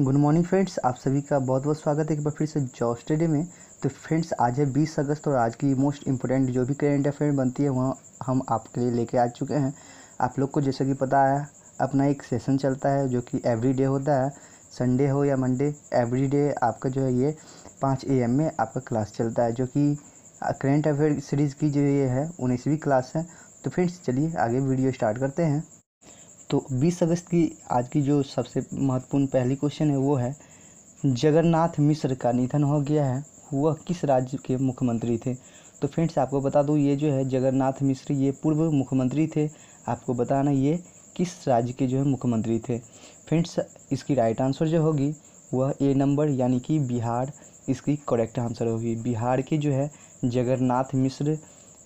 Good morning friends आप सभी का बहुत बहुत स्वागत है एक बार फिर से जॉब स्टडी में। तो फ्रेंड्स आज है 20 अगस्त और आज की मोस्ट इंपॉर्टेंट जो भी करेंट अफेयर बनती है, वहाँ हम आपके लिए लेके आ चुके हैं। आप लोग को जैसा कि पता है, अपना एक सेशन चलता है जो कि एवरी डे होता है। संडे हो या मंडे एवरी डे आपका जो है ये पाँच ए में आपका क्लास चलता है, जो कि करेंट अफेयर सीरीज़ की जो ये है, उन्नीसवीं क्लास है। तो फ्रेंड्स चलिए आगे वीडियो स्टार्ट करते हैं। तो 20 अगस्त की आज की जो सबसे महत्वपूर्ण पहली क्वेश्चन है, वो है, जगन्नाथ मिश्र का निधन हो गया है, वह किस राज्य के मुख्यमंत्री थे? तो फ्रेंड्स आपको बता दूँ, ये जो है जगन्नाथ मिश्र, ये पूर्व मुख्यमंत्री थे। आपको बताना ये किस राज्य के जो है मुख्यमंत्री थे? फ्रेंड्स इसकी राइट आंसर जो होगी, वह ए नंबर यानी कि बिहार। इसकी करेक्ट आंसर होगी। बिहार के जो है जगन्नाथ मिश्र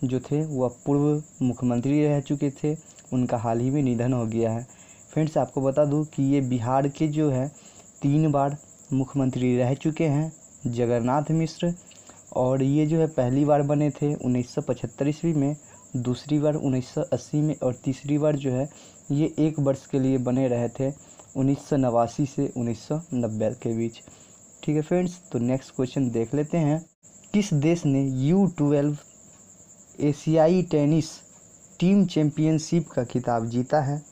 जो थे, वह पूर्व मुख्यमंत्री रह चुके थे। उनका हाल ही में निधन हो गया है। फ्रेंड्स, आपको बता दूँ कि ये बिहार के जो है, तीन बार मुख्यमंत्री रह चुके हैं जगन्नाथ मिश्र, और ये जो है पहली बार बने थे उन्नीस सौ ईस्वी में, दूसरी बार 1980 में, और तीसरी बार जो है, ये एक वर्ष के लिए बने रहे थे उन्नीस सौ नवासी से 1990 के बीच। ठीक है फ्रेंड्स तो नेक्स्ट क्वेश्चन देख लेते हैं। किस देश ने यू ट्वेल्व एशियाई टेनिस टीम चैम्पियनशिप का खिताब जीता है।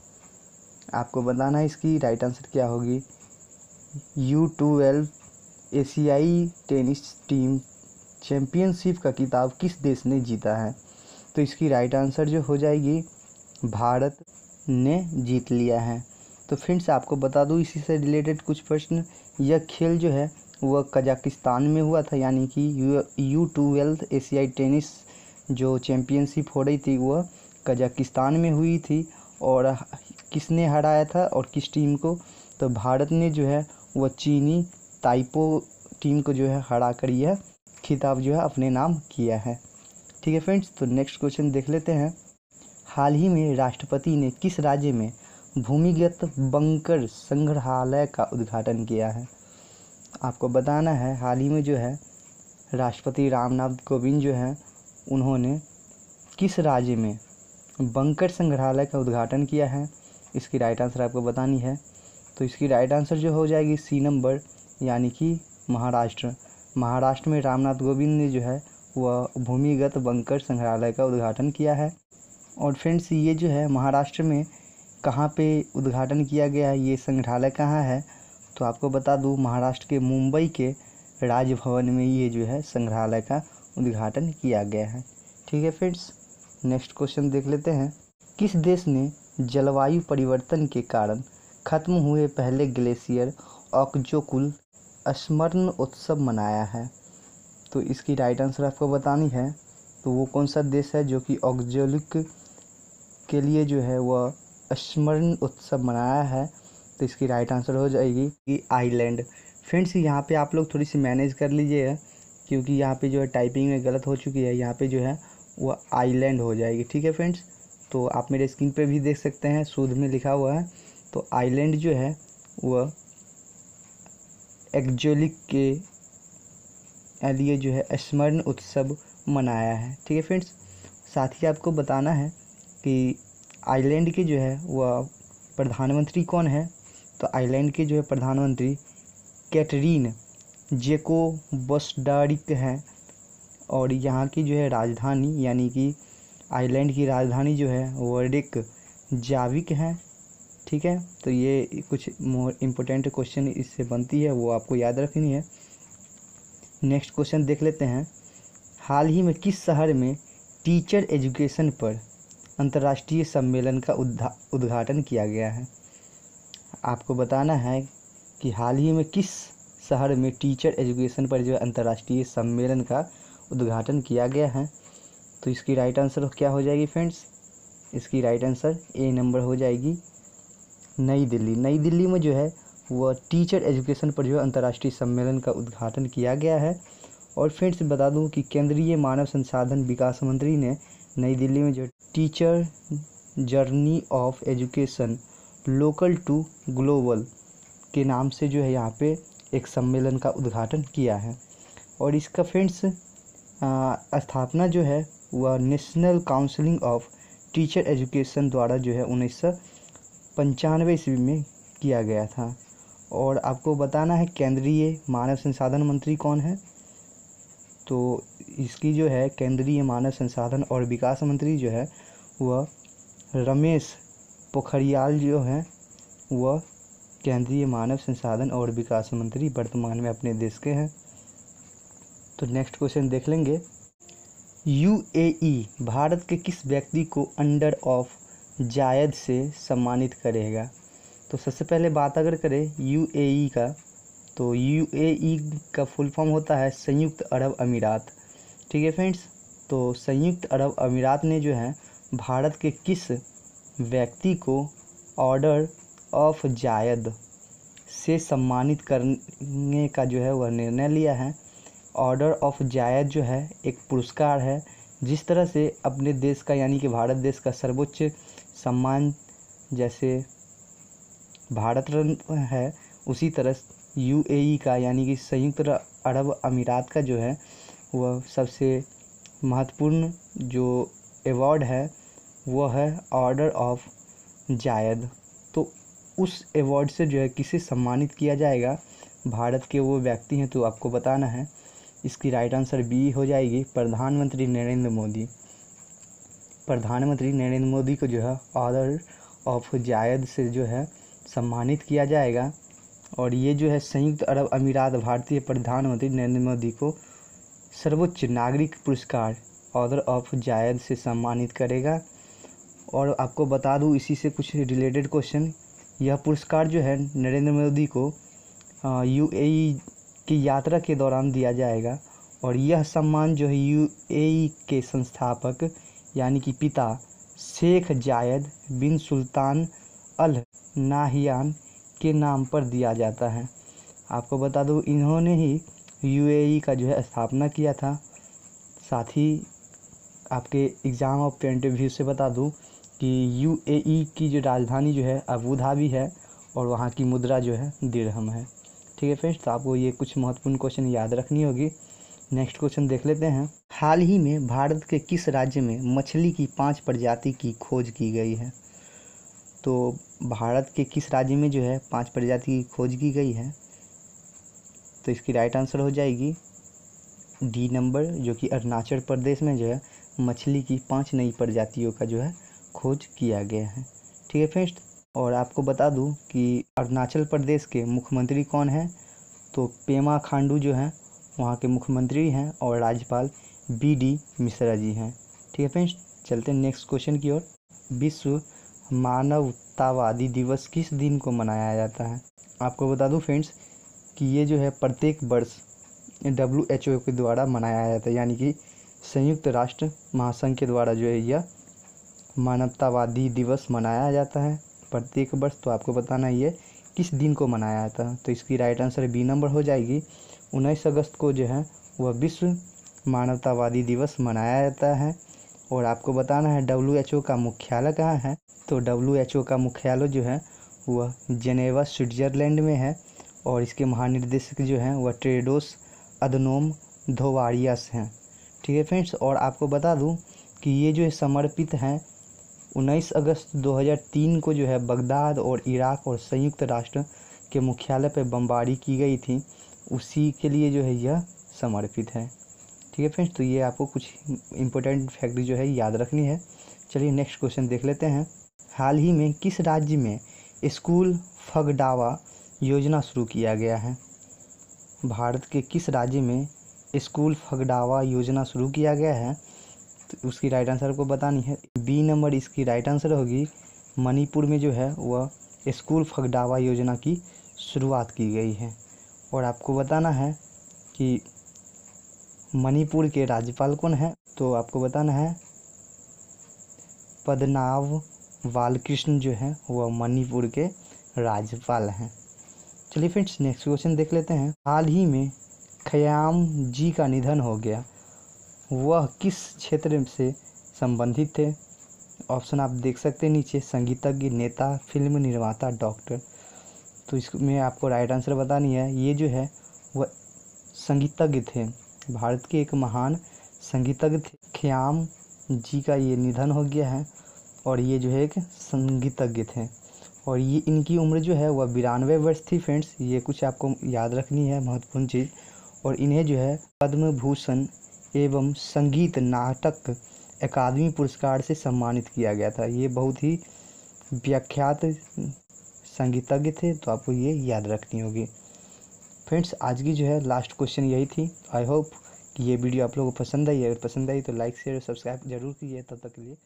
आपको बताना है इसकी राइट आंसर क्या होगी। यू ट्वेल्व एशियाई टेनिस टीम चैम्पियनशिप का खिताब किस देश ने जीता है? तो इसकी राइट आंसर जो हो जाएगी, भारत ने जीत लिया है। तो फ्रेंड्स आपको बता दूँ, इसी से रिलेटेड कुछ प्रश्न। यह खेल जो है, वह कजाकिस्तान में हुआ था, यानी कि यू यू ट्वेल्थ एशियाई टेनिस जो चैम्पियनशिप हो रही थी, वह कजाकिस्तान में हुई थी और किसने हराया था और किस टीम को? तो भारत ने जो है वह चीनी ताइपो टीम को जो है हरा कर यह खिताब जो है अपने नाम किया है। ठीक है फ्रेंड्स तो नेक्स्ट क्वेश्चन देख लेते हैं। हाल ही में राष्ट्रपति ने किस राज्य में भूमिगत बंकर संग्रहालय का उद्घाटन किया है? आपको बताना है, हाल ही में जो है, राष्ट्रपति रामनाथ कोविंद जो है, उन्होंने किस राज्य में बंकर संग्रहालय का उद्घाटन किया है। इसकी राइट आंसर आपको बतानी है। तो इसकी राइट आंसर जो हो जाएगी सी नंबर यानी कि महाराष्ट्र। महाराष्ट्र में रामनाथ गोविंद ने जो है, वह भूमिगत बंकर संग्रहालय का उद्घाटन किया है। और फ्रेंड्स ये जो है, महाराष्ट्र में कहाँ पे उद्घाटन किया गया है, ये संग्रहालय कहाँ है? तो आपको बता दूँ, महाराष्ट्र के मुंबई के राजभवन में ये जो है, संग्रहालय का उद्घाटन किया गया है। ठीक है फ्रेंड्स नेक्स्ट क्वेश्चन देख लेते हैं। किस देश ने जलवायु परिवर्तन के कारण खत्म हुए पहले ग्लेशियर ऑक्जोकुल स्मरण उत्सव मनाया है? तो इसकी राइट आंसर आपको बतानी है। तो वो कौन सा देश है जो कि ऑक्जोलिक के लिए जो है वह स्मरण उत्सव मनाया है? तो इसकी राइट आंसर हो जाएगी कि आइलैंड फ्रेंड्स यहाँ पे आप लोग थोड़ी सी मैनेज कर लीजिएगा क्योंकि यहाँ पे जो है टाइपिंग में गलत हो चुकी है। यहाँ पे जो है वो आइलैंड हो जाएगी, ठीक है फ्रेंड्स? तो आप मेरे स्क्रीन पे भी देख सकते हैं शुद्ध में लिखा हुआ है। तो आइलैंड जो है वह एक्जोलिक के लिए जो है, स्मरण उत्सव मनाया है, ठीक है फ्रेंड्स? साथ ही आपको बताना है कि आइलैंड के जो है वह प्रधानमंत्री कौन है? तो आइलैंड के जो है प्रधानमंत्री कैटरीन जेको बसडारिक हैं। और यहाँ की जो है राजधानी, यानी कि आइलैंड की राजधानी जो है वर्डिक जाविक है। ठीक है? तो ये कुछ मोर इम्पोर्टेंट क्वेश्चन इससे बनती है, वो आपको याद रखनी है। नेक्स्ट क्वेश्चन देख लेते हैं। हाल ही में किस शहर में टीचर एजुकेशन पर अंतर्राष्ट्रीय सम्मेलन का उद्घाटन किया गया है? आपको बताना है कि हाल ही में किस शहर में टीचर एजुकेशन पर जो अंतर्राष्ट्रीय सम्मेलन का उद्घाटन किया गया है। तो इसकी राइट आंसर क्या हो जाएगी फ्रेंड्स इसकी राइट आंसर ए नंबर हो जाएगी नई दिल्ली। नई दिल्ली में जो है, वह टीचर एजुकेशन पर जो अंतर्राष्ट्रीय सम्मेलन का उद्घाटन किया गया है। और फ्रेंड्स बता दूँ कि केंद्रीय मानव संसाधन विकास मंत्री ने नई दिल्ली में जो teacher journey of education local to global के नाम से जो है यहाँ पे एक सम्मेलन का उद्घाटन किया है। और इसका फ्रेंड्स स्थापना जो है वह national counselling of teacher education द्वारा जो है उन्नीस सौ पंचानवे ईस्वी में किया गया था। और आपको बताना है, केंद्रीय मानव संसाधन मंत्री कौन है? तो इसकी जो है, केंद्रीय मानव संसाधन और विकास मंत्री जो है वह रमेश पोखरियाल जो हैं। वह केंद्रीय मानव संसाधन और विकास मंत्री वर्तमान में अपने देश के हैं। तो नेक्स्ट क्वेश्चन देख लेंगे। यूएई भारत के किस व्यक्ति को अंडर ऑफ़ जायद से सम्मानित करेगा? तो सबसे पहले बात अगर करें यूएई का तो यूएई का फुल फॉर्म होता है संयुक्त अरब अमीरात। ठीक है फ्रेंड्स तो संयुक्त अरब अमीरात ने जो है, भारत के किस व्यक्ति को ऑर्डर ऑफ़ जायद से सम्मानित करने का जो है वह निर्णय लिया है? ऑर्डर ऑफ़ जायद जो है, एक पुरस्कार है, जिस तरह से अपने देश का, यानी कि भारत देश का सर्वोच्च सम्मान जैसे भारत रत्न है, उसी तरह यूएई का, यानी कि संयुक्त अरब अमीरात का जो है, वह सबसे महत्वपूर्ण जो एवॉर्ड है, वह है ऑर्डर ऑफ़ जायद। तो उस एवॉर्ड से जो है, किसे सम्मानित किया जाएगा? भारत के वो व्यक्ति हैं तो आपको बताना है। इसकी राइट आंसर बी हो जाएगी प्रधानमंत्री नरेंद्र मोदी। प्रधानमंत्री नरेंद्र मोदी को जो है ऑर्डर ऑफ़ जायद से जो है, सम्मानित किया जाएगा। और ये जो है, संयुक्त अरब अमीरात भारतीय प्रधानमंत्री नरेंद्र मोदी को सर्वोच्च नागरिक पुरस्कार ऑर्डर ऑफ़ जायद से सम्मानित करेगा। और आपको बता दूँ, इसी से कुछ रिलेटेड क्वेश्चन यह पुरस्कार जो है, नरेंद्र मोदी को यूएई की यात्रा के दौरान दिया जाएगा और यह सम्मान जो है यूएई के संस्थापक, यानी कि पिता शेख जायद बिन सुल्तान अल नाहियान के नाम पर दिया जाता है। आपको बता दूँ, इन्होंने ही यूएई का जो है स्थापना किया था। साथ ही आपके एग्ज़ाम ऑफ़ इंटरव्यू से बता दूँ कि यूएई की जो राजधानी जो है अबू धाबी है और वहाँ की मुद्रा जो है दिरहम है। ठीक है फ्रेंड्स तो आपको ये कुछ महत्वपूर्ण क्वेश्चन याद रखनी होगी। नेक्स्ट क्वेश्चन देख लेते हैं। हाल ही में भारत के किस राज्य में मछली की पाँच प्रजाति की खोज की गई है? तो भारत के किस राज्य में जो है पाँच प्रजाति की खोज की गई है? तो इसकी राइट आंसर हो जाएगी डी नंबर जो कि अरुणाचल प्रदेश में जो है मछली की पाँच नई प्रजातियों का जो है खोज किया गया है। ठीक है फ्रेंड्स और आपको बता दूँ कि अरुणाचल प्रदेश के मुख्यमंत्री कौन हैं? तो पेमा खांडू जो हैं, वहाँ के मुख्यमंत्री हैं और राज्यपाल बी डी मिश्रा जी हैं। ठीक है फ्रेंड्स, चलते हैं नेक्स्ट क्वेश्चन की ओर। विश्व मानवतावादी दिवस किस दिन को मनाया जाता है? आपको बता दूँ फ्रेंड्स कि ये जो है प्रत्येक वर्ष डब्ल्यू एच ओ के द्वारा मनाया जाता है, यानी कि संयुक्त राष्ट्र महासंघ के द्वारा जो है यह मानवतावादी दिवस मनाया जाता है। प्रत्येक वर्ष तो आपको बताना ही है किस दिन को मनाया जाता है तो इसकी राइट आंसर बी नंबर हो जाएगी। उन्नीस अगस्त को जो है, वह विश्व मानवतावादी दिवस मनाया जाता है और आपको बताना है डब्ल्यू एच ओ का मुख्यालय कहाँ है। तो डब्ल्यू एच ओ का मुख्यालय जो है, वह जेनेवा, स्विट्ज़रलैंड में है और इसके महानिर्देशक जो हैं, वह ट्रेडोस अदनोम धोवारियस हैं। ठीक है फ्रेंड्स, और आपको बता दूँ कि ये जो समर्पित हैं उन्नीस अगस्त 2003 को जो है बगदाद और इराक और संयुक्त राष्ट्र के मुख्यालय पर बमबारी की गई थी। उसी के लिए जो है यह समर्पित है। ठीक है फ्रेंड्स तो ये आपको कुछ इम्पोर्टेंट फैक्ट जो है याद रखनी है। चलिए नेक्स्ट क्वेश्चन देख लेते हैं। हाल ही में किस राज्य में स्कूल फगडावा योजना शुरू किया गया है? भारत के किस राज्य में स्कूल फगडावा योजना शुरू किया गया है? तो उसकी राइट आंसर आपको बतानी है। बी नंबर इसकी राइट आंसर होगी। मणिपुर में जो है, वह स्कूल फगडावा योजना की शुरुआत की गई है। और आपको बताना है कि मणिपुर के राज्यपाल कौन है? तो आपको बताना है पदनाव बालकृष्ण जो है, वह मणिपुर के राज्यपाल हैं। चलिए फ्रेंड्स नेक्स्ट क्वेश्चन देख लेते हैं। हाल ही में खयाम जी का निधन हो गया। वह किस क्षेत्र से संबंधित थे ऑप्शन आप देख सकते हैं नीचे, संगीतज्ञ, नेता, फ़िल्म निर्माता, डॉक्टर। तो इसमें आपको राइट आंसर बतानी है। ये जो है वह संगीतज्ञ थे। भारत के एक महान संगीतज्ञ थे। ख्याम जी का ये निधन हो गया है और ये जो है एक संगीतज्ञ थे। और ये इनकी उम्र जो है, वह बिरानवे वर्ष थी फ्रेंड्स ये कुछ आपको याद रखनी है, महत्वपूर्ण चीज़। और इन्हें जो है पद्म भूषण एवं संगीत नाटक अकादमी पुरस्कार से सम्मानित किया गया था। ये बहुत ही व्याख्यात संगीतज्ञ थे तो आपको ये याद रखनी होगी। फ्रेंड्स, आज की जो है लास्ट क्वेश्चन यही थी। आई होप कि ये वीडियो आप लोगों को पसंद आई। अगर पसंद आई तो लाइक शेयर और सब्सक्राइब ज़रूर कीजिए। तब तक के लिए